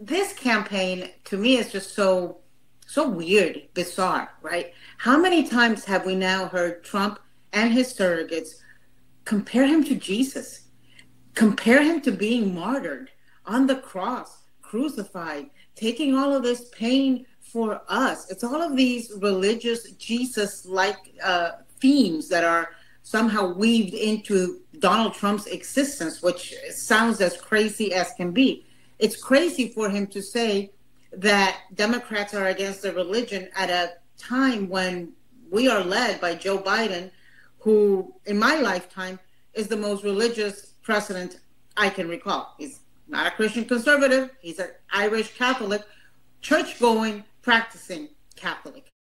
this campaign to me is just so so weird, bizarre, right? How many times have we now heard Trump and his surrogates compare him to Jesus, compare him to being martyred on the cross, crucified, taking all of this pain for us? It's all of these religious Jesus like uh, themes that are somehow weaved into Donald Trump's existence, which sounds as crazy as can be. It's crazy for him to say that Democrats are against the religion at a time when we are led by Joe Biden, who, in my lifetime, is the most religious president I can recall. He's not a Christian conservative, he's an Irish Catholic, church going, practicing Catholic.